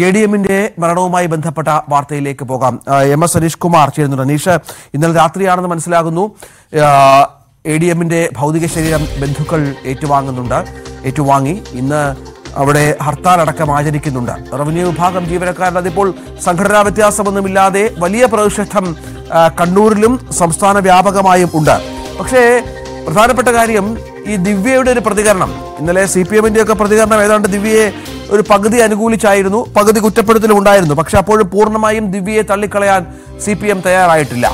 A D എമ്മിന്റെ മരണവുമായി ബന്ധപ്പെട്ട വാർത്തയിലേക്ക് പോകാം. എം എസ് അനീഷ് കുമാർ ചേരുന്നുണ്ട്. അനീഷ് ഇന്നലെ രാത്രിയാണെന്ന് മനസ്സിലാകുന്നു. എ ഡി എമ്മിന്റെ ഭൗതിക ശരീരം ബന്ധുക്കൾ ഏറ്റുവാങ്ങുന്നുണ്ട്. ഏറ്റുവാങ്ങി. ഇന്ന് അവിടെ ഹർത്താൽ അടക്കം ആചരിക്കുന്നുണ്ട്. റവന്യൂ വിഭാഗം ജീവനക്കാരുടെ അതിപ്പോൾ സംഘടനാ വ്യത്യാസമൊന്നുമില്ലാതെ വലിയ പ്രതിഷേധം കണ്ണൂരിലും സംസ്ഥാന വ്യാപകമായും ഉണ്ട്. പക്ഷേ പ്രധാനപ്പെട്ട കാര്യം ഈ ദിവ്യയുടെ ഒരു പ്രതികരണം. ഇന്നലെ സി പി എമ്മിന്റെ ഒക്കെ പ്രതികരണം ഏതാണ്ട് ദിവ്യയെ ഒരു പകുതി അനുകൂലിച്ചായിരുന്നു പകുതി കുറ്റപ്പെടുത്തലും ഉണ്ടായിരുന്നു. പക്ഷെ അപ്പോഴും പൂർണമായും ദിവ്യയെ തള്ളിക്കളയാൻ സി പി എം തയ്യാറായിട്ടില്ല.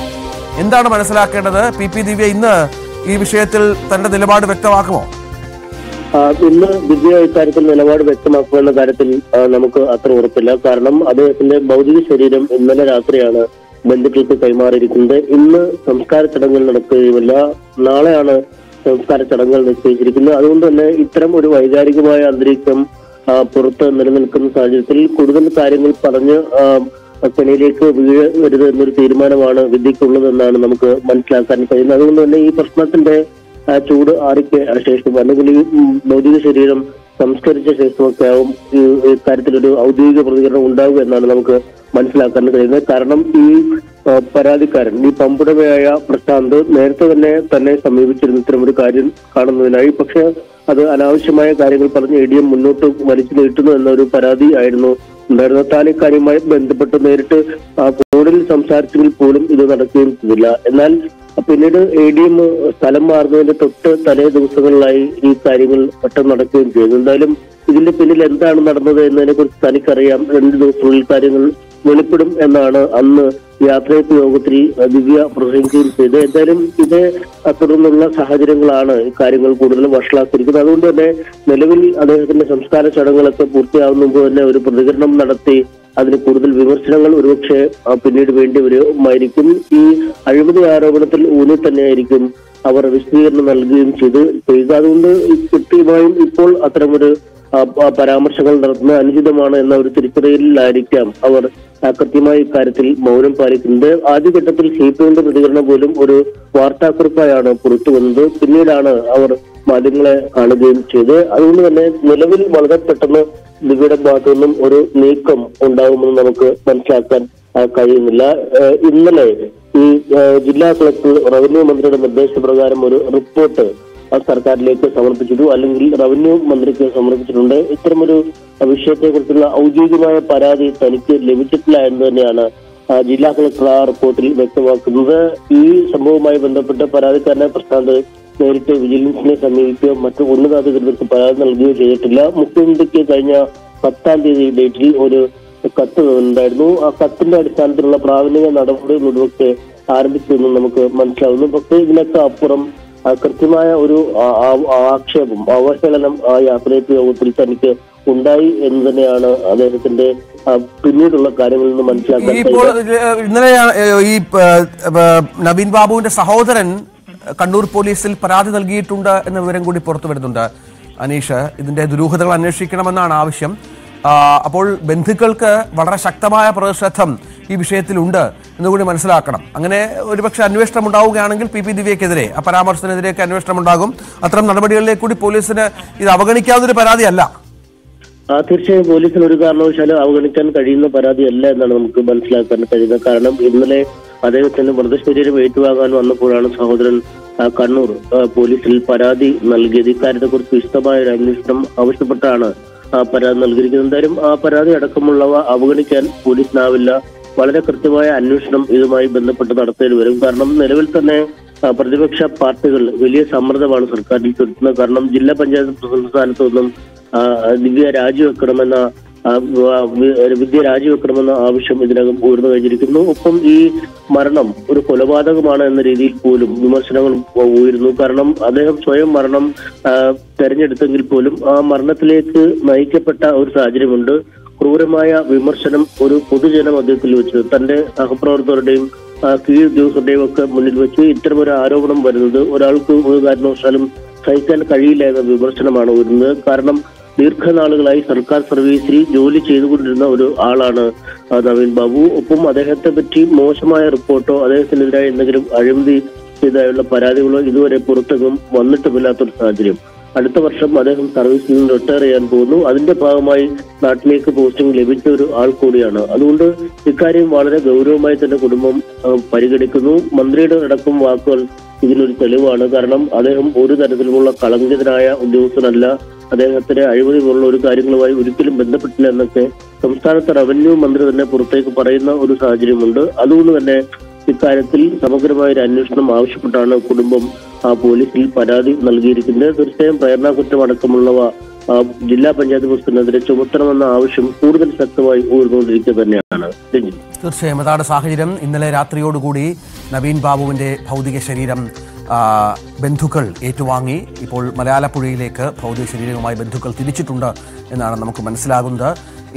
എന്താണ് മനസ്സിലാക്കേണ്ടത്? പി പി ദിവ്യ ഇന്ന് ഈ വിഷയത്തിൽ തന്റെ നിലപാട് വ്യക്തമാക്കുമോ? ഇന്ന് ദിവ്യ ഇക്കാര്യത്തിൽ നിലപാട് വ്യക്തമാക്കുമെന്ന കാര്യത്തിൽ നമുക്ക് അത്ര ഉറപ്പില്ല. കാരണം അദ്ദേഹത്തിന്റെ ഭൗതിക ശരീരം ഇന്നലെ രാത്രിയാണ് ബന്ധുക്കൾക്ക് കൈമാറിയിരിക്കുന്നത്. ഇന്ന് സംസ്കാര ചടങ്ങുകൾ നടക്കുകയുമില്ല. നാളെയാണ് സംസ്കാര ചടങ്ങുകൾ നിശ്ചയിച്ചിരിക്കുന്നത് അതുകൊണ്ട് തന്നെ ഇത്തരം ഒരു വൈകാരികമായ അന്തരീക്ഷം പുറത്ത് നിലനിൽക്കുന്ന സാഹചര്യത്തിൽ കൂടുതൽ കാര്യങ്ങൾ പറഞ്ഞ് ആ, കെണിയിലേക്ക് വീഴരുത് എന്നൊരു തീരുമാനമാണ് വിദ്യക്കുള്ളതെന്നാണ് നമുക്ക് മനസ്സിലാക്കാൻ കഴിയുന്നത്. അതുകൊണ്ട് തന്നെ ഈ പ്രശ്നത്തിന്റെ ചൂട് ആറിക്ക് ശേഷം അല്ലെങ്കിൽ ഈ ഭൗതിക ശരീരം സംസ്കരിച്ച ശേഷമൊക്കെ ആവും ഈ കാര്യത്തിലൊരു ഔദ്യോഗിക പ്രതികരണം ഉണ്ടാവുക എന്നാണ് നമുക്ക് മനസ്സിലാക്കാൻ കഴിയുന്നത്. കാരണം ഈ പരാതിക്കാരൻ. ഈ പമ്പുടമയായ പ്രശാന്ത് നേരത്തെ തന്നെ തന്നെ സമീപിച്ചിരുന്ന ഇത്തരം ഒരു കാര്യം കാണുന്നതിനായി. പക്ഷേ അത് അനാവശ്യമായ കാര്യങ്ങൾ പറഞ്ഞ് എ ഡി എം മുന്നോട്ട് വലിച്ചു നീട്ടുന്നു എന്നൊരു പരാതി ആയിരുന്നു. ഉണ്ടായിരുന്നത് താൻ ഇക്കാര്യവുമായി ബന്ധപ്പെട്ട് നേരിട്ട് സംസാരിച്ചെങ്കിൽ പോലും ഇത് നടക്കുകയില്ല എന്നാൽ പിന്നീട് എ ഡി എം സ്ഥലം മാറുന്നതിന്റെ തൊട്ട് തലേ ദിവസങ്ങളിലായി ഈ കാര്യങ്ങൾ പെട്ടെന്ന് നടക്കുകയും ചെയ്തു. എന്തായാലും ഇതിന്റെ പിന്നിൽ എന്താണ് നടന്നത് എന്നതിനെ കുറിച്ച് തനിക്കറിയാം. രണ്ട് ദിവസത്തിനുള്ളിൽ കാര്യങ്ങൾ വെളിപ്പെടും എന്നാണ് അന്ന് യാത്രയപ്പ് യോഗത്തിൽ ദിവ്യ പ്രസംഗിക്കുകയും ചെയ്തത്. എന്തായാലും ഇത് തുടർന്നുള്ള സാഹചര്യങ്ങളാണ് കാര്യങ്ങൾ കൂടുതൽ വഷളാക്കിയിരിക്കുന്നത്. അതുകൊണ്ട് തന്നെ നിലവിൽ അദ്ദേഹത്തിന്റെ സംസ്കാര ചടങ്ങുകളൊക്കെ പൂർത്തിയാവുന്ന മുമ്പ് തന്നെ ഒരു പ്രതികരണം നടത്തി അതിന് കൂടുതൽ വിമർശനങ്ങൾ ഒരുപക്ഷെ പിന്നീട് വേണ്ടി വരുമായിരിക്കും. ഈ അഴിമതി ആരോപണത്തിൽ ഊന്നി തന്നെയായിരിക്കും അവർ വിശദീകരണം നൽകുകയും ചെയ്ത്. ചെയ്യുക അതുകൊണ്ട് കൃത്യമായും ഇപ്പോൾ അത്തരമൊരു പരാമർശങ്ങൾ നടത്തുന്നത് അനുചിതമാണ് എന്ന ഒരു തിരിച്ചറിയലിലായിരിക്കാം അവർ കൃത്യമായി ഇക്കാര്യത്തിൽ മൗനം പാലിക്കുന്നത്. ആദ്യഘട്ടത്തിൽ സി പി എമ്മിന്റെ പ്രതികരണം പോലും ഒരു വാർത്താക്കുറിപ്പായാണ് പുറത്തു വന്നത്. പിന്നീടാണ് അവർ മാധ്യമങ്ങളെ കാണുകയും ചെയ്ത് അതുകൊണ്ട് തന്നെ നിലവിൽ വളരെ പെട്ടെന്ന് ലിബിയുടെ ഭാഗത്തു നിന്നും ഒരു നീക്കം ഉണ്ടാകുമെന്ന് നമുക്ക് മനസ്സിലാക്കാൻ കഴിയുന്നില്ല. ഇന്നലെ ഈ ജില്ലാ കളക്ടർ റവന്യൂ മന്ത്രിയുടെ നിർദ്ദേശപ്രകാരം ഒരു റിപ്പോർട്ട് സർക്കാരിലേക്ക് സമർപ്പിച്ചിട്ടു. അല്ലെങ്കിൽ റവന്യൂ മന്ത്രിക്ക് സമർപ്പിച്ചിട്ടുണ്ട്. ഇത്തരമൊരു വിഷയത്തെക്കുറിച്ചുള്ള ഔദ്യോഗികമായ പരാതി തനിക്ക് ലഭിച്ചിട്ടില്ല എന്ന് തന്നെയാണ് ജില്ലാ കളക്ടർ ആ റിപ്പോർട്ടിൽ വ്യക്തമാക്കുന്നത്. ഈ സംഭവവുമായി ബന്ധപ്പെട്ട് പരാതിക്കാരനെ പ്രശാന്ത് നേരിട്ട് വിജിലൻസിനെ സമീപിക്കുകയോ മറ്റു ഉന്നതാധികൃതർക്ക് പരാതി നൽകുകയോ ചെയ്തിട്ടില്ല. മുഖ്യമന്ത്രിക്ക് കഴിഞ്ഞ പത്താം തീയതി ഡേറ്റിൽ ഒരു കത്ത് ഉണ്ടായിരുന്നു. ആ കത്തിന്റെ അടിസ്ഥാനത്തിലുള്ള പ്രാഥമിക നടപടികൾ ഒരുപക്ഷെ ആരംഭിച്ചതെന്ന് നമുക്ക് മനസ്സിലാവുന്നു. പക്ഷേ ഇതിനൊക്കെ അപ്പുറം കൃത്യമായ ഒരു ആക്ഷേപം അവഹേളനം ആ യാത്രയപ്പ് യോഗത്തിൽ തനിക്ക് ഉണ്ടായി എന്ന് തന്നെയാണ് അദ്ദേഹത്തിന്റെ പിന്നീടുള്ള കാര്യങ്ങളിൽ നിന്ന് മനസ്സിലാക്കാൻ ഈ ഇപ്പോൾ ഈ നവീൻ ബാബുവിന്റെ സഹോദരൻ കണ്ണൂർ പോലീസിൽ പരാതി നൽകിയിട്ടുണ്ട് എന്ന വിവരം കൂടി പുറത്തു വരുന്നുണ്ട്. അനീഷ് ഇതിന്റെ ദുരൂഹതകൾ അന്വേഷിക്കണമെന്നാണ് ആവശ്യം. അപ്പോൾ ബന്ധുക്കൾക്ക് വളരെ ശക്തമായ പ്രതിഷേധം ഈ വിഷയത്തിലുണ്ട് എന്നുകൂടി മനസ്സിലാക്കണം. അങ്ങനെ ഒരുപക്ഷെ അന്വേഷണം ഉണ്ടാവുകയാണെങ്കിൽ പി പി ദിവ്യക്കെതിരെ ആ പരാമർശത്തിനെതിരെയൊക്കെ അന്വേഷണം ഉണ്ടാകും അത്തരം നടപടികളിലേക്ക് കൂടി പോലീസിന് ഇത് അവഗണിക്കാവുന്നൊരു പരാതിയല്ല. തീർച്ചയായും പോലീസിന് ഒരു കാരണവശാലും അവഗണിക്കാൻ കഴിയുന്ന പരാതിയല്ല എന്നാണ് നമുക്ക് മനസ്സിലാക്കാൻ കഴിയുന്നത്. കാരണം ഇന്നലെ അദ്ദേഹത്തിന്റെ മൃതശരീരം ഏറ്റുവാങ്ങാൻ വന്നപ്പോഴാണ് സഹോദരൻ കണ്ണൂർ പോലീസിൽ പരാതി നൽകിയത്. ഇക്കാര്യത്തെക്കുറിച്ച് വിശദമായ ഒരു അന്വേഷണം ആവശ്യപ്പെട്ടാണ് ആ പരാതി നൽകിയിരിക്കുന്നത്. എന്തായാലും ആ പരാതി അടക്കമുള്ളവ അവഗണിക്കാൻ പോലീസിനാവില്ല വളരെ കൃത്യമായ അന്വേഷണം ഇതുമായി ബന്ധപ്പെട്ട് നടത്തേണ്ടി വരും. കാരണം നിലവിൽ തന്നെ പ്രതിപക്ഷ പാർട്ടികൾ വലിയ സമ്മർദ്ദമാണ് സർക്കാരിൽ ചെലുത്തുന്നത് കാരണം ജില്ലാ പഞ്ചായത്ത് പ്രസിഡന്റ് സ്ഥാനത്തു നിന്നും ദിവ്യ രാജിവെക്കണമെന്ന വിദ്യ രാജിവെക്കണമെന്ന ആവശ്യം ഇതിനകം ഉയർന്നു കഴിഞ്ഞിരിക്കുന്നു. ഒപ്പം ഈ മരണം ഒരു കൊലപാതകമാണ് എന്ന രീതിയിൽ പോലും വിമർശനങ്ങൾ ഉയരുന്നു. കാരണം അദ്ദേഹം സ്വയം മരണം തെരഞ്ഞെടുത്തെങ്കിൽ പോലും ആ മരണത്തിലേക്ക് നയിക്കപ്പെട്ട ഒരു സാഹചര്യമുണ്ട്. ക്രൂരമായ വിമർശനം ഒരു പൊതുജന മധ്യത്തിൽ വെച്ച് തന്റെ സഹപ്രവർത്തകരുടെയും കീഴ് ഉദ്യോഗസ്ഥരുടെയും ഒക്കെ മുന്നിൽ വെച്ച് ഇത്തരമൊരു ആരോപണം വരുന്നത് ഒരാൾക്ക് ഒരു കാരണവശാലും സഹിക്കാൻ കഴിയില്ല എന്ന വിമർശനമാണ് വരുന്നത് കാരണം ദീർഘനാളുകളായി സർക്കാർ സർവീസിൽ ജോലി ചെയ്തുകൊണ്ടിരുന്ന ഒരു ആളാണ് നവീൻ ബാബു. ഒപ്പം അദ്ദേഹത്തെ പറ്റി മോശമായ റിപ്പോർട്ടോ അദ്ദേഹത്തിനെതിരായ എന്തെങ്കിലും അഴിമതി ചെയ്തായുള്ള പരാതികളോ ഇതുവരെ പുറത്തെങ്ങും വന്നിട്ടുമില്ലാത്തൊരു സാഹചര്യം. അടുത്ത വർഷം അദ്ദേഹം സർവീസിൽ നിന്ന് റിട്ടയർ ചെയ്യാൻ പോകുന്നു. അതിന്റെ ഭാഗമായി നാട്ടിലേക്ക് പോസ്റ്റിംഗ് ലഭിച്ച ഒരു ആൾ കൂടിയാണ്. അതുകൊണ്ട് ഇക്കാര്യം വളരെ ഗൗരവമായി തന്നെ കുടുംബം പരിഗണിക്കുന്നു. മന്ത്രിയുടെ അടക്കം വാക്കുകൾ ഇതിനൊരു തെളിവാണ്. കാരണം അദ്ദേഹം ഒരു തരത്തിലുമുള്ള കളങ്കിതനായ ഉദ്യോഗസ്ഥനല്ല. അദ്ദേഹത്തിന് അഴിമതി പോലുള്ള ഒരു കാര്യങ്ങളുമായി ഒരിക്കലും ബന്ധപ്പെട്ടില്ല എന്നൊക്കെ സംസ്ഥാനത്തെ റവന്യൂ മന്ത്രി തന്നെ പുറത്തേക്ക് പറയുന്ന ഒരു സാഹചര്യമുണ്ട്. അതുകൊണ്ട് തന്നെ ഇക്കാര്യത്തിൽ സമഗ്രമായ ഒരു അന്വേഷണം ആവശ്യപ്പെട്ടാണ് കുടുംബം ആ പോലീസിൽ പരാതി നൽകിയിരിക്കുന്നത്. തീർച്ചയായും പ്രേരണ കുറ്റം അടക്കമുള്ളവ ജില്ലാ പഞ്ചായത്ത് പ്രസിഡന്റിനെതിരെ ചുമത്തണമെന്ന ആവശ്യം കൂടുതൽ ശക്തമായി ഉയർന്നുകൊണ്ടിരിക്കുക തന്നെയാണ്. രഞ്ജിത്ത് തീർച്ചയായും അതാണ് സാഹചര്യം. ഇന്നലെ രാത്രിയോടുകൂടി നവീൻ ബാബുവിന്റെ ഭൗതിക ശരീരം ബന്ധുക്കൾ ഏറ്റുവാങ്ങി. ഇപ്പോൾ മലയാളപ്പുഴയിലേക്ക് ഭൗതിക ശരീരവുമായി ബന്ധുക്കൾ തിരിച്ചിട്ടുണ്ട് എന്നാണ് നമുക്ക് മനസ്സിലാകുന്നത്.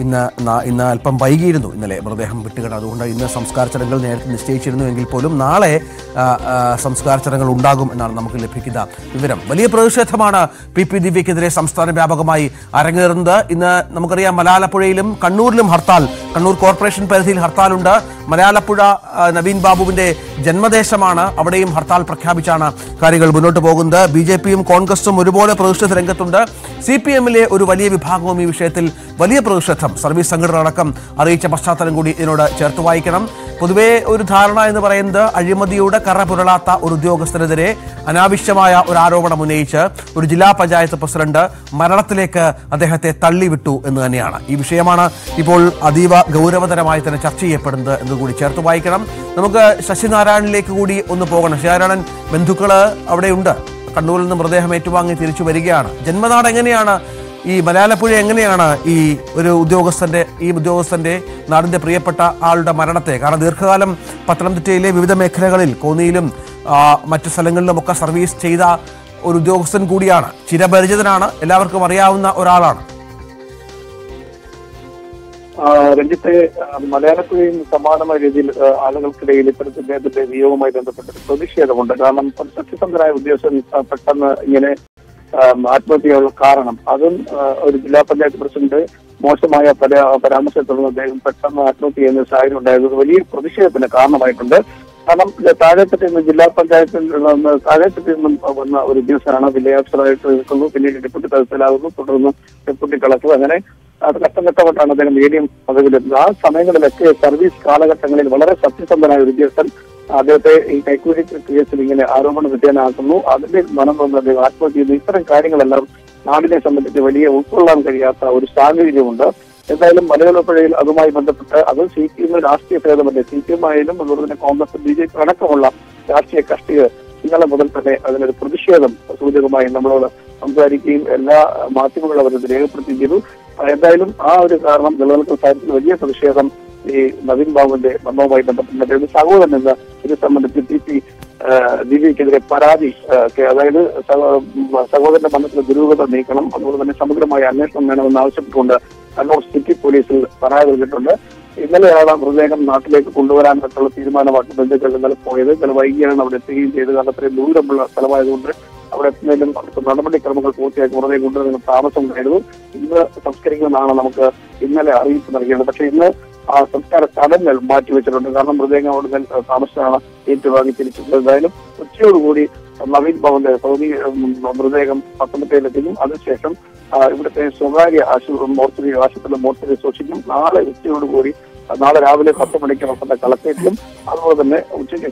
ഇന്ന് ഇന്ന് അല്പം വൈകിയിരുന്നു. ഇന്നലെ മൃതദേഹം വിട്ടുകിട അതുകൊണ്ട് ഇന്ന് സംസ്കാര ചടങ്ങുകൾ നേരത്തെ നിശ്ചയിച്ചിരുന്നു എങ്കിൽ പോലും നാളെ സംസ്കാര ചടങ്ങുകൾ ഉണ്ടാകും എന്നാണ് നമുക്ക് ലഭിക്കുന്ന വിവരം. വലിയ പ്രതിഷേധമാണ് പി പി ദിവ്യക്കെതിരെ സംസ്ഥാന വ്യാപകമായി അരങ്ങേറുന്നത്. ഇന്ന് നമുക്കറിയാം മലാലപ്പുഴയിലും കണ്ണൂരിലും ഹർത്താൽ. കണ്ണൂർ കോർപ്പറേഷൻ പരിധിയിൽ ഹർത്താലുണ്ട്. മലയാളപ്പുഴ നവീൻ ബാബുവിന്റെ ജന്മദേശമാണ്. അവിടെയും ഹർത്താൽ പ്രഖ്യാപിച്ചാണ് കാര്യങ്ങൾ മുന്നോട്ട് പോകുന്നത്. ബി ജെ പിയും കോൺഗ്രസും ഒരുപോലെ പ്രതിഷേധ രംഗത്തുണ്ട്. സി പി എമ്മിലെ ഒരു വലിയ വിഭാഗവും ഈ വിഷയത്തിൽ വലിയ പ്രതിഷേധം സർവീസ് സംഘടന അടക്കം അറിയിച്ച പശ്ചാത്തലം കൂടി ഇതിനോട് ചേർത്ത് വായിക്കണം. പൊതുവേ ഒരു ധാരണ എന്ന് പറയുന്നത് അഴിമതിയുടെ കറ പുരളാത്ത ഒരു ഉദ്യോഗസ്ഥനെതിരെ അനാവശ്യമായ ഒരു ആരോപണം ഉന്നയിച്ച് ഒരു ജില്ലാ പഞ്ചായത്ത് പ്രസിഡന്റ് മരണത്തിലേക്ക് അദ്ദേഹത്തെ തള്ളിവിട്ടു എന്ന് തന്നെയാണ്. ഈ വിഷയമാണ് ഇപ്പോൾ അതീവ ഗൗരവതരമായി തന്നെ ചർച്ച ചെയ്യപ്പെടുന്നത് എന്നുകൂടി ചേർത്ത് വായിക്കണം. നമുക്ക് ശശിനാരായണിലേക്ക് കൂടി ഒന്ന് പോകണം. ശശിനാരായണൻ ബന്ധുക്കൾ അവിടെയുണ്ട്. കണ്ണൂരിൽ നിന്ന് മൃതദേഹം ഏറ്റുവാങ്ങി തിരിച്ചു വരികയാണ്. ജന്മനാട് എങ്ങനെയാണ്? ഈ മലയാളപ്പുഴ എങ്ങനെയാണ് ഈ ഒരു ഉദ്യോഗസ്ഥന്റെ ഈ ഉദ്യോഗസ്ഥന്റെ നാടിന്റെ പ്രിയപ്പെട്ട ആളുടെ മരണത്തെ? കാരണം ദീർഘകാലം പത്തനംതിട്ടയിലെ വിവിധ മേഖലകളിൽ കോന്നിയിലും മറ്റ് സ്ഥലങ്ങളിലും സ്ഥലങ്ങളിലുമൊക്കെ സർവീസ് ചെയ്ത ഒരു ഉദ്യോഗസ്ഥൻ കൂടിയാണ്. ചിരപരിചിതനാണ്. എല്ലാവർക്കും അറിയാവുന്ന ഒരാളാണ്. രഞ്ജിത്തെ മലയാളത്തിലെയും സമാനമായ രീതിയിൽ ആളുകൾക്കിടയിൽ ഇത്തരത്തിൽ അദ്ദേഹത്തിന്റെ വിയോഗവുമായി ബന്ധപ്പെട്ട പ്രതിഷേധമുണ്ട്. കാരണം സത്യസന്ധനായ ഉദ്യോഗസ്ഥൻ പെട്ടെന്ന് ഇങ്ങനെ ആത്മഹത്യയുള്ള കാരണം. അതും ഒരു ജില്ലാ പഞ്ചായത്ത് പ്രസിഡന്റ് മോശമായ പല പരാമർശത്തെ തുടർന്ന് അദ്ദേഹം പെട്ടെന്ന് ആത്മഹത്യ ചെയ്യുന്ന സാഹചര്യം ഉണ്ടായത് വലിയ പ്രതിഷേധത്തിന് കാരണമായിട്ടുണ്ട്. കാരണം താഴെത്തട്ടിൽ നിന്ന് ജില്ലാ പഞ്ചായത്തിൽ നിന്ന് താഴെത്തട്ടിൽ നിന്നും വന്ന ഒരു ഉദ്യോഗസ്ഥനാണ് വില്ലേജ് നിൽക്കുന്നു. പിന്നീട് ഡെപ്യൂട്ടി തലത്തിലാകുന്നു തുടർന്ന് ഡെപ്യൂട്ടി കളക്ടർ അങ്ങനെ ഘട്ടമായിട്ടാണ് അദ്ദേഹം മീഡിയം പദവിയിലെത്തുന്നത്. ആ സമയങ്ങളിലൊക്കെ സർവീസ് കാലഘട്ടങ്ങളിൽ വളരെ സത്യസന്ധനായ ഒരു ഉദ്യോഗസ്ഥൻ അദ്ദേഹത്തെ ഈ കൈക്കൂലി കേസിൽ ഇങ്ങനെ ആരോപണം വിധേയനാക്കുന്നു. അതിന്റെ മനം കൊണ്ട് അദ്ദേഹം ആത്മഹത്യ ചെയ്യുന്നു. ഇത്തരം കാര്യങ്ങളെല്ലാം നാടിനെ സംബന്ധിച്ച് വലിയ ഉൾക്കൊള്ളാൻ കഴിയാത്ത ഒരു സാഹചര്യമുണ്ട്. എന്തായാലും മലയാളപ്പുഴയിൽ അതുമായി ബന്ധപ്പെട്ട് അത് സി പി എം രാഷ്ട്രീയ ഭേദമല്ലേ? സി പി എം ആയാലും അതുപോലെ തന്നെ കോൺഗ്രസ് ബി ജെ പി അടക്കമുള്ള രാഷ്ട്രീയ കക്ഷികൾ ഇന്നലെ മുതൽ തന്നെ അതിനൊരു പ്രതിഷേധം സൂചകമായി നമ്മളോട് സംസാരിക്കുകയും എല്ലാ മാധ്യമങ്ങളും അവരത് രേഖപ്പെടുത്തുകയും ചെയ്തു. എന്തായാലും ആ ഒരു കാരണം നിലനിൽക്കുന്ന സാഹചര്യത്തിൽ വലിയ പ്രതിഷേധം ഈ നവീൻ ബാബുവിന്റെ മരണവുമായി ബന്ധപ്പെട്ട് ഒരു സഹോദരൻ എന്ന ഇത് സംബന്ധിച്ച് ടി പി ദിവ്യക്കെതിരെ പരാതി അതായത് സഹോദരന്റെ മരണത്തിലെ ദുരൂഹത നീക്കണം അതുപോലെ തന്നെ സമഗ്രമായ അന്വേഷണം വേണമെന്ന് ആവശ്യപ്പെട്ടുകൊണ്ട് കണ്ണൂർ സിറ്റി പോലീസിൽ പരാതി നൽകിയിട്ടുണ്ട്. ഇന്നലെയാണ് മൃതദേഹം നാട്ടിലേക്ക് കൊണ്ടുവരാൻ പറ്റുള്ള തീരുമാനമാക്കി ബന്ധുക്കൾ ഇന്നലെ പോയത്. ഇന്നലെ വൈകിയാണ് അവിടെ എത്തുകയും ചെയ്തത്. കാരണം അത്രയും ദൂരമുള്ള സ്ഥലമായതുകൊണ്ട് അവിടെ എത്തുന്നതിലും നടപടിക്രമങ്ങൾ പൂർത്തിയാക്കി മൃതദേഹം കൊണ്ടുവരുന്ന താമസം ഉണ്ടായിരുന്നു. ഇന്ന് സംസ്കരിക്കുമെന്നാണ് നമുക്ക് ഇന്നലെ അറിയിപ്പ് നൽകിയത്. പക്ഷേ ഇന്ന് ആ സംസ്കാര ചടങ്ങുകൾ മാറ്റിവെച്ചിട്ടുണ്ട് കാരണം മൃതദേഹം അവിടെ നിന്ന് താമസിച്ചാണ് ഏറ്റുവാങ്ങി തിരിച്ചത് എന്തായാലും ഉച്ചയോടുകൂടി നവീൻ ഭവന്റെ സൗദി മൃതദേഹം പത്തനംതിട്ടയിലെത്തിക്കും അതിനുശേഷം ഇവിടുത്തെ സ്വകാര്യ ആശുപത്രി മോർച്ചറി ആശുപത്രിയിലെ മോർച്ചറി സൂക്ഷിക്കും നാളെ ഉച്ചയോടുകൂടി നാളെ രാവിലെ പത്ത് മണിക്ക് പത്തനംതിട്ട കളക്ടറേറ്റിലും അതുപോലെ തന്നെ ഉച്ചയ്ക്ക്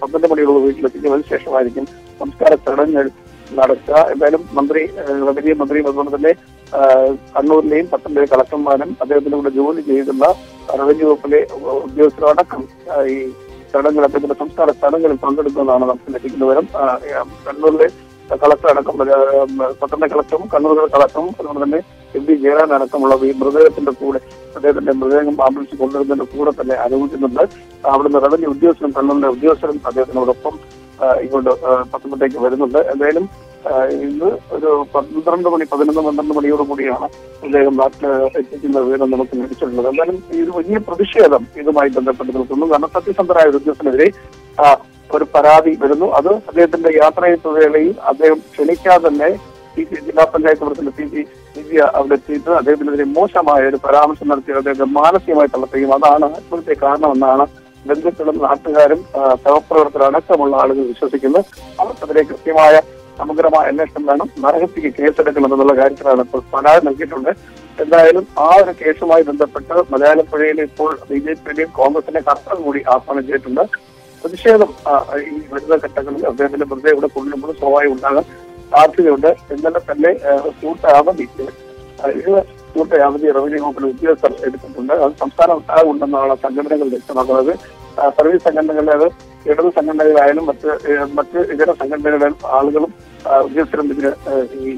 പന്ത്രണ്ട് മണിയുള്ള വീട്ടിലെത്തിക്കുന്നതിന് ശേഷമായിരിക്കും സംസ്കാര ചടങ്ങുകൾ നടക്കുക. എന്തായാലും മന്ത്രി റവന്യൂ മന്ത്രിയും അതുപോലെ തന്നെ കണ്ണൂരിലെയും പത്തനംതിട്ട കളക്ടർമാരും അദ്ദേഹത്തിന്റെ കൂടെ ജോലി ചെയ്യുന്ന റവന്യൂ വകുപ്പിലെ ഉദ്യോഗസ്ഥരടക്കം ഈ ചടങ്ങുകൾ അദ്ദേഹത്തിന്റെ സംസ്കാര ചടങ്ങുകളിൽ പങ്കെടുക്കുന്നതാണ് നമുക്ക് ലഭിക്കുന്ന വിവരം. കണ്ണൂരിലെ കളക്ടർ അടക്കം പത്തനംതിട്ട കളക്ടറും കണ്ണൂർ കളക്ടറും അതുപോലെ തന്നെ എം പി അടക്കമുള്ള ഈ മൃതദേഹത്തിന്റെ കൂടെ അദ്ദേഹത്തിന്റെ മൃതദേഹം ആംബുലൻസ് കൊണ്ടുവരുന്നതിന്റെ കൂടെ തന്നെ അനുഭവിക്കുന്നുണ്ട് അവിടുന്ന് റവന്യൂ ഉദ്യോഗസ്ഥരും കണ്ണൂരിലെ ഉദ്യോഗസ്ഥരും അദ്ദേഹത്തിനോടൊപ്പം ഇങ്ങോട്ട് പത്തനംതിട്ടയ്ക്ക് വരുന്നുണ്ട്. എന്തായാലും ഇന്ന് ഒരു പന്ത്രണ്ട് മണി പതിനൊന്ന് പന്ത്രണ്ട് മണിയോട് കൂടിയാണ് അദ്ദേഹം നാട്ടിൽ എത്തിക്കുന്ന വിവരം നമുക്ക് ലഭിച്ചിട്ടുള്ളത്. എന്തായാലും ഈ ഒരു വലിയ പ്രതിഷേധം ഇതുമായി ബന്ധപ്പെട്ട് നിൽക്കുന്നു. കാരണം സത്യസന്ധരായ ഉദ്യോഗസ്ഥനെതിരെ ഒരു പരാതി വരുന്നു. അത് അദ്ദേഹത്തിന്റെ യാത്രയിൽ വേളയിൽ അദ്ദേഹം ക്ഷണിക്കാതെ തന്നെ ജില്ലാ പഞ്ചായത്ത് പ്രസിഡന്റ് പി ദിവ്യ അവിടെ എത്തിയിട്ട് അദ്ദേഹത്തിനെതിരെ മോശമായ ഒരു പരാമർശം നടത്തി അദ്ദേഹത്തെ മാനസികമായി തളർത്തുകയും അതാണ് ഇപ്പോഴത്തെ കാരണമെന്നാണ് ബന്ധുക്കളും നാട്ടുകാരും സഹപ്രവർത്തകർ അടക്കമുള്ള ആളുകൾ വിശ്വസിക്കുന്നത്. അവർക്കെതിരെ കൃത്യമായ സമഗ്രമായ അന്വേഷണം വേണം. നരഹത്യക്ക് കേസെടുക്കണമെന്നുള്ള കാര്യത്തിലാണ് ഇപ്പോൾ പരാതി നൽകിയിട്ടുണ്ട്. എന്തായാലും ആ ഒരു കേസുമായി ബന്ധപ്പെട്ട് മലയാളപ്പുഴയിൽ ഇപ്പോൾ ബി ജെ പിയുടെയും കോൺഗ്രസിന്റെ കർത്തം കൂടി ആഹ്വാനം ചെയ്തിട്ടുണ്ട്. പ്രതിഷേധം ഈ വരുന്ന ഘട്ടങ്ങളിൽ അദ്ദേഹത്തിന്റെ വെറുതെ ഇവിടെ കൊള്ളുമ്പോൾ സ്വാഭാവികം ഉണ്ടാകാൻ സാധ്യതയുണ്ട്. ഇന്നലെ തന്നെ കൂട്ട അവധി റവന്യൂ വകുപ്പിലെ ഉദ്യോഗസ്ഥർ എടുത്തിട്ടുണ്ട്. അത് സംസ്ഥാന ഒട്ടാകെ ഉണ്ടെന്നാണ് സംഘടനകൾ വ്യക്തമാക്കുന്നത്. സർവീസ് സംഘടനകളുടെ അത് ഇടത് സംഘടനകളായാലും മറ്റ് മറ്റ് ഇതര സംഘടനകളുടെ ആളുകളും ഉദ്യോഗസ്ഥരും ഇതിന് ഈ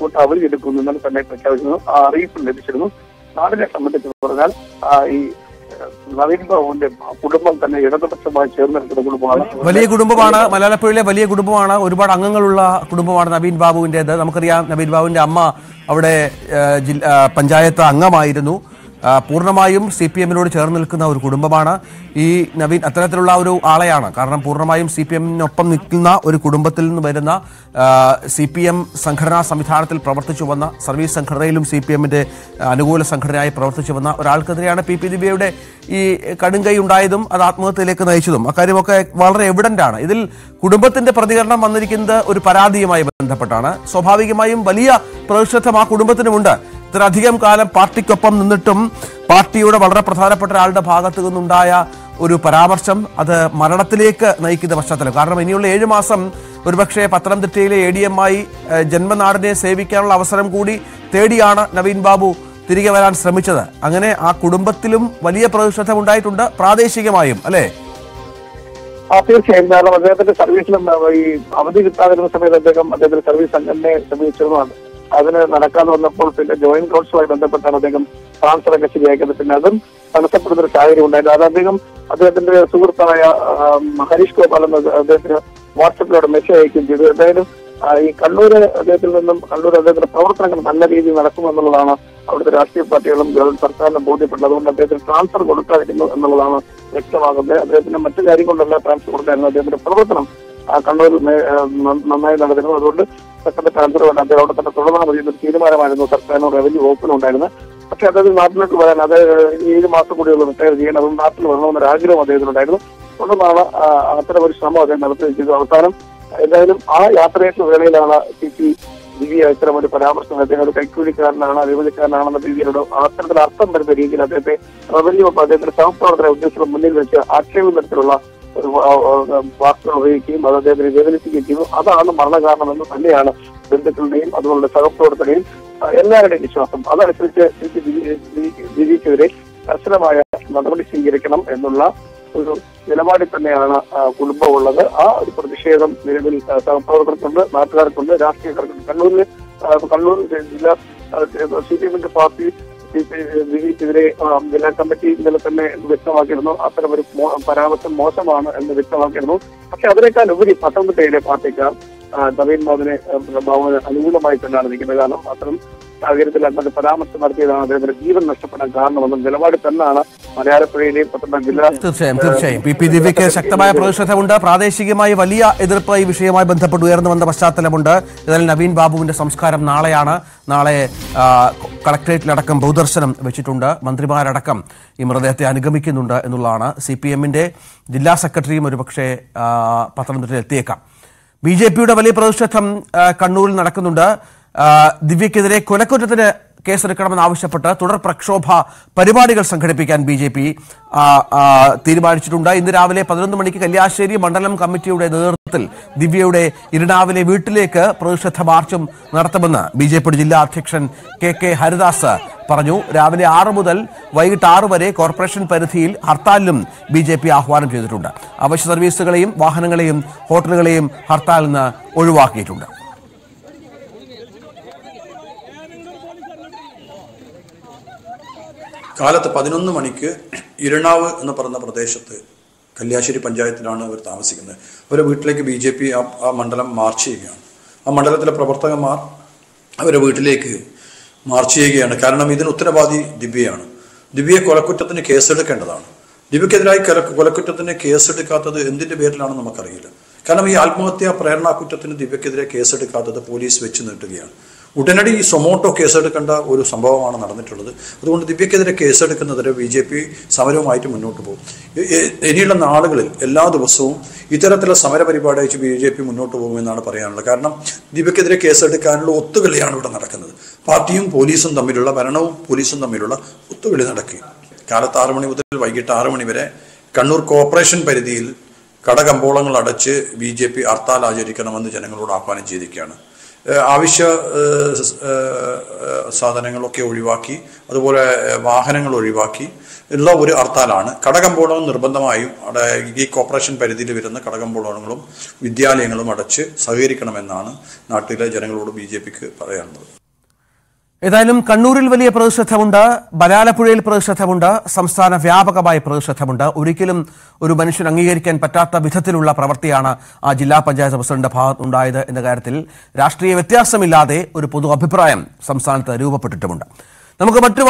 കൂട്ട അവധി എടുക്കുന്നു. ഇന്നലെ തന്നെ പ്രഖ്യാപിച്ചിരുന്നു. ആ അറിയിപ്പ് ലഭിച്ചിരുന്നു. നാടിനെ സംബന്ധിച്ച് പറഞ്ഞാൽ ഈ നവീൻ ബാബുവിന്റെ കുടുംബം തന്നെ ഇടതുപക്ഷമായി ചേർന്നെടുക്കുന്ന കുടുംബമാണ്. വലിയ കുടുംബമാണ് മലയാളപ്പുഴയിലെ വലിയ കുടുംബമാണ് ഒരുപാട് അംഗങ്ങളുള്ള കുടുംബമാണ് നവീൻ ബാബുവിന്റെത് നമുക്കറിയാം നവീൻ ബാബുവിന്റെ അമ്മ അവിടെ പഞ്ചായത്ത് അംഗമായിരുന്നു. പൂർണമായും സി പി എമ്മിനോട് ചേർന്ന് നിൽക്കുന്ന ഒരു കുടുംബമാണ് ഈ നവീൻ അത്തരത്തിലുള്ള ഒരു ആളെയാണ്. കാരണം പൂർണമായും സി പി എമ്മിനൊപ്പം നിൽക്കുന്ന ഒരു കുടുംബത്തിൽ നിന്ന് വരുന്ന സി പി എം സംഘടനാ സംവിധാനത്തിൽ പ്രവർത്തിച്ചു വന്ന സർവീസ് സംഘടനയിലും സി പി എമ്മിന്റെ അനുകൂല സംഘടനയായി പ്രവർത്തിച്ചു വന്ന ഒരാൾക്കെതിരെയാണ് പി പി ദിബിയുടെ ഈ കടുങ്കൈ ഉണ്ടായതും അത് ആത്മഹത്യയിലേക്ക് നയിച്ചതും. അക്കാര്യമൊക്കെ വളരെ എവിഡന്റ് ആണ്. ഇതിൽ കുടുംബത്തിന്റെ പ്രതികരണം വന്നിരിക്കുന്നത് ഒരു പരാതിയുമായി ബന്ധപ്പെട്ടാണ്. സ്വാഭാവികമായും വലിയ പ്രതിഷേധം ആ കുടുംബത്തിനുമുണ്ട്. ഇത്രയധികം കാലം പാർട്ടിക്കൊപ്പം നിന്നിട്ടും പാർട്ടിയുടെ വളരെ പ്രധാനപ്പെട്ട ഒരാളുടെ ഭാഗത്തു നിന്നുണ്ടായ ഒരു പരാമർശം അത് മരണത്തിലേക്ക് നയിക്കുന്ന പശ്ചാത്തലം. കാരണം ഇനിയുള്ള ഏഴ് മാസം ഒരുപക്ഷെ പത്തനംതിട്ടയിലെ എ ഡി എമ്മായി ജന്മനാടിനെ സേവിക്കാനുള്ള അവസരം കൂടി തേടിയാണ് നവീൻ ബാബു തിരികെ വരാൻ ശ്രമിച്ചത്. അങ്ങനെ ആ കുടുംബത്തിലും വലിയ പ്രതിഷേധം ഉണ്ടായിട്ടുണ്ട് പ്രാദേശികമായും അല്ലേ? തീർച്ചയായും. കാരണം അദ്ദേഹത്തിന്റെ സർവീസിലും ഈ അവധി കിട്ടാതിരുന്ന സമയത്ത് അദ്ദേഹം അദ്ദേഹത്തിന്റെ സർവീസ് സംഘടനയെ സമീപിച്ചിരുന്നതാണ് അതിന് നടക്കാതെ വന്നപ്പോൾ പിന്നെ ജോയിന്റ് കോഴ്സുമായി ബന്ധപ്പെട്ടാണ് അദ്ദേഹം ട്രാൻസ്ഫർ ഒക്കെ ശരിയാക്കിയത്. പിന്നെ അതും തടസ്സപ്പെടുന്ന ഒരു സാഹചര്യം ഉണ്ടായിരുന്നു. അത് അദ്ദേഹം അദ്ദേഹത്തിന്റെ സുഹൃത്തായ ഹരീഷ് ഗോപാൽ എന്ന അദ്ദേഹത്തിന് വാട്സപ്പിലൂടെ മെസ്സേജ് അയക്കുകയും ചെയ്തു. എന്തായാലും ഈ കണ്ണൂര് അദ്ദേഹത്തിൽ നിന്നും കണ്ണൂർ അദ്ദേഹത്തിന്റെ പ്രവർത്തനങ്ങൾ നല്ല രീതിയിൽ നടക്കുമെന്നുള്ളതാണ് അവിടുത്തെ രാഷ്ട്രീയ പാർട്ടികളും ഗവൺമെന്റ് സർക്കാരിനും ബോധ്യപ്പെട്ടത്. അതുകൊണ്ട് അദ്ദേഹത്തിന് ട്രാൻസ്ഫർ കൊടുക്കാതിരുന്നു എന്നുള്ളതാണ് വ്യക്തമാകുന്നത്. അദ്ദേഹത്തിന് മറ്റു കാര്യം കൊണ്ടല്ല ട്രാൻസ്ഫർ കൊടുക്കായിരുന്നു. അദ്ദേഹത്തിന്റെ പ്രവർത്തനം കണ്ണൂരിൽ നന്നായി നടന്നിരുന്നു. അതുകൊണ്ട് ട്രാൻസ്ഫർ വേണ്ട അദ്ദേഹം അവിടെ തന്നെ തുടർന്നാൽ മതി എന്നൊരു തീരുമാനമായിരുന്നു. സർക്കാരിനോട് റവന്യൂ വകുപ്പിനും ഉണ്ടായിരുന്നത് പക്ഷെ അദ്ദേഹം നാട്ടിലേക്ക് വരാൻ അത് ഏഴ് മാസം കൂടിയുള്ള റിട്ടയർ ചെയ്യണം. അതും നാട്ടിൽ വരണമെന്നൊരു ആഗ്രഹം അദ്ദേഹത്തിനുണ്ടായിരുന്നു. തുടർന്നാണ് അത്തരം ഒരു ശ്രമം അദ്ദേഹം നടത്തുകയും ചെയ്തു. അവസാനം എന്തായാലും ആ യാത്രയുടെ വേളയിലാണ് സി പി ദിവ്യ ഇത്തരം ഒരു പരാമർശം അദ്ദേഹം ഒരു കൈക്കൂലിക്കാരനാണ് അഴിമതിക്കാരനാണെന്ന രീതിയിലൂടെ അത്തരത്തിൽ അർത്ഥം വരുന്ന രീതിയിൽ അദ്ദേഹത്തെ റവന്യൂ വകുപ്പ് അദ്ദേഹത്തിന്റെ സഹപ്രവർത്തന ഉദ്യോഗസ്ഥരുടെ മുന്നിൽ വെച്ച് ആക്ഷേപം തരത്തിലുള്ള വാക്കുകൾ ഉപയോഗിക്കുകയും അത് അദ്ദേഹത്തിനെ വേദനിപ്പിക്കുകയും ചെയ്തു. അതാണ് മരണകാരണമെന്ന് തന്നെയാണ് ബന്ധുക്കളുടെയും അതുപോലെ സഹപ്രവർത്തകരെയും ആ, എല്ലാവരുടെയും വിശ്വാസം. അതനുസരിച്ച് ജീവിച്ചവരെ കർശനമായ നടപടി സ്വീകരിക്കണം എന്നുള്ള ഒരു നിലപാടിൽ തന്നെയാണ് കുടുംബമുള്ളത്. ആ ഒരു പ്രതിഷേധം നിലവിൽ സഹപ്രവർത്തകർക്കുണ്ട് നാട്ടുകാർക്കുണ്ട് രാഷ്ട്രീയക്കാർക്കുണ്ട്. കണ്ണൂരിൽ കണ്ണൂർ ജില്ലാ സി പി എമ്മിന്റെ പാർട്ടി വിധിക്കെതിരെ ജില്ലാ കമ്മിറ്റി ഇന്നലെ തന്നെ വ്യക്തമാക്കിയിരുന്നു. അത്തരം ഒരു പരാമർശം മോശമാണ് എന്ന് വ്യക്തമാക്കിയിരുന്നു. പക്ഷെ അതിനേക്കാൾ ഉപരി പത്തനംതിട്ടയിലെ പാർട്ടിക്കാർ നവീൻ ബാബുവിനെ ബാബുവിന് അനുകൂലമായി തന്നെയാണ് നിൽക്കുന്നത്. കാരണം അത്തരം സാഹചര്യത്തിൽ അങ്ങനെ പരാമർശം നടത്തിയതാണ് അദ്ദേഹത്തിന്റെ ജീവൻ നഷ്ടപ്പെടാൻ കാരണമെന്നും നിലപാട് തന്നെയാണ് മലയാളപ്പുഴയിലെയും പത്തനംതിട്ട ജില്ലാ തീർച്ചയായും തീർച്ചയായും. പി പി ദിവ്യക്ക് ശക്തമായ പ്രതിഷേധമുണ്ട്. പ്രാദേശികമായി വലിയ എതിർപ്പ് ഈ വിഷയവുമായി ബന്ധപ്പെട്ട് ഉയർന്നു വന്ന പശ്ചാത്തലമുണ്ട്. ഇതിൽ നവീൻ ബാബുവിന്റെ സംസ്കാരം നാളെയാണ്. നാളെ കളക്ടറേറ്റിലടക്കം ബഹുദർശനം വെച്ചിട്ടുണ്ട്. മന്ത്രിമാരടക്കം ഈ മൃതദേഹത്തെ അനുഗമിക്കുന്നുണ്ട് എന്നുള്ളതാണ് സി പി എമ്മിന്റെ ജില്ലാ സെക്രട്ടറിയും ഒരുപക്ഷെ പത്തനംതിട്ടയിൽ എത്തിയേക്കാം ബി ജെ പിയുടെ വലിയ പ്രതിഷേധം കണ്ണൂരിൽ നടക്കുന്നുണ്ട്. ദിവ്യക്കെതിരെ കൊലക്കുറ്റത്തിന് കേസെടുക്കണമെന്ന് ആവശ്യപ്പെട്ട് തുടർ പ്രക്ഷോഭ പരിപാടികൾ സംഘടിപ്പിക്കാൻ ബി ജെ പി തീരുമാനിച്ചിട്ടുണ്ട്. ഇന്ന് രാവിലെ പതിനൊന്ന് മണിക്ക് കല്യാശ്ശേരി മണ്ഡലം കമ്മിറ്റിയുടെ നേതൃത്വത്തിൽ ദിവ്യയുടെ ഇരുണാവിലെ വീട്ടിലേക്ക് പ്രതിഷേധ മാർച്ചും നടത്തുമെന്ന് ബി ജെ പി ജില്ലാ അധ്യക്ഷൻ കെ കെ ഹരിദാസ് പറഞ്ഞു. രാവിലെ ആറ് മുതൽ വൈകിട്ട് ആറ് വരെ കോർപ്പറേഷൻ പരിധിയിൽ ഹർത്താലിനും ബി ജെ പി ആഹ്വാനം ചെയ്തിട്ടുണ്ട്. അവശ്യ സർവീസുകളെയും വാഹനങ്ങളെയും ഹോട്ടലുകളെയും ഹർത്താലിൽ നിന്ന് ഒഴിവാക്കിയിട്ടുണ്ട്. കാലത്ത് പതിനൊന്ന് മണിക്ക് ഇരണാവ് എന്ന് പറയുന്ന പ്രദേശത്ത് കല്യാശ്ശേരി പഞ്ചായത്തിലാണ് അവർ താമസിക്കുന്നത്. അവരുടെ വീട്ടിലേക്ക് ബി ജെ പി ആ മണ്ഡലം മാർച്ച് ചെയ്യുകയാണ്. ആ മണ്ഡലത്തിലെ പ്രവർത്തകന്മാർ അവരുടെ വീട്ടിലേക്ക് മാർച്ച് ചെയ്യുകയാണ്. കാരണം ഇതിന് ഉത്തരവാദി ദിവ്യയാണ്. ദിവ്യയെ കൊലക്കുറ്റത്തിന് കേസെടുക്കേണ്ടതാണ്. ദിവ്യക്കെതിരായി കൊല കൊലക്കുറ്റത്തിന് കേസെടുക്കാത്തത് എന്തിന്റെ പേരിലാണെന്ന് നമുക്കറിയില്ല. കാരണം ഈ ആത്മഹത്യാ പ്രേരണാ കുറ്റത്തിന് ദിവ്യക്കെതിരെ കേസെടുക്കാത്തത് പോലീസ് വെച്ച് നീട്ടുകയാണ്. ഉടനടി ഈ സൊമോട്ടോ കേസെടുക്കേണ്ട ഒരു സംഭവമാണ് നടന്നിട്ടുള്ളത്. അതുകൊണ്ട് ദിവ്യക്കെതിരെ കേസെടുക്കുന്നതിന് ബി ജെ പി സമരവുമായിട്ട് മുന്നോട്ട് പോകും. ഇനിയുള്ള നാളുകളിൽ എല്ലാ ദിവസവും ഇത്തരത്തിലുള്ള സമര പരിപാടി വെച്ച് ബി ജെ പി മുന്നോട്ട് പോകുമെന്നാണ് പറയാനുള്ളത്. കാരണം ദിവ്യക്കെതിരെ കേസെടുക്കാനുള്ള ഒത്തുകളിയാണ് ഇവിടെ നടക്കുന്നത്. പാർട്ടിയും പോലീസും തമ്മിലുള്ള ഭരണവും പോലീസും തമ്മിലുള്ള ഒത്തുകളി നടക്കുക കാലത്ത് ആറു മണി മുതൽ വൈകിട്ട് ആറു മണി വരെ കണ്ണൂർ കോർപ്പറേഷൻ പരിധിയിൽ കടകമ്പോളങ്ങൾ അടച്ച് ബി ജെ പി ഹർത്താൽ ആചരിക്കണമെന്ന് ജനങ്ങളോട് ആഹ്വാനം ചെയ്തിരിക്കുകയാണ്. ആവശ്യ സാധനങ്ങളൊക്കെ ഒഴിവാക്കി അതുപോലെ വാഹനങ്ങൾ ഒഴിവാക്കി ഉള്ള ഒരു ഹർത്താലാണ്. കടകമ്പോളവും നിർബന്ധമായും അവിടെ ഈ കോർപ്പറേഷൻ പരിധിയിൽ വരുന്ന കടകമ്പോളങ്ങളും വിദ്യാലയങ്ങളും അടച്ച് സഹകരിക്കണമെന്നാണ് നാട്ടിലെ ജനങ്ങളോട് ബി ജെ പിക്ക് പറയാനുള്ളത്. ഏതായാലും കണ്ണൂരിൽ വലിയ പ്രതിഷേധമുണ്ട് ബലാലപ്പുഴയിൽ പ്രതിഷേധമുണ്ട് സംസ്ഥാന വ്യാപകമായ പ്രതിഷേധമുണ്ട്. ഒരിക്കലും ഒരു മനുഷ്യൻ അംഗീകരിക്കാൻ പറ്റാത്ത വിധത്തിലുള്ള പ്രവൃത്തിയാണ് ആ ജില്ലാ പഞ്ചായത്ത് പ്രസിഡന്റ് ഭാഗത്തുണ്ടായത് എന്ന കാര്യത്തിൽ രാഷ്ട്രീയ വ്യത്യാസമില്ലാതെ ഒരു പൊതു അഭിപ്രായം സംസ്ഥാനത്ത് രൂപപ്പെട്ടിട്ടുമുണ്ട്. നമുക്ക് മറ്റു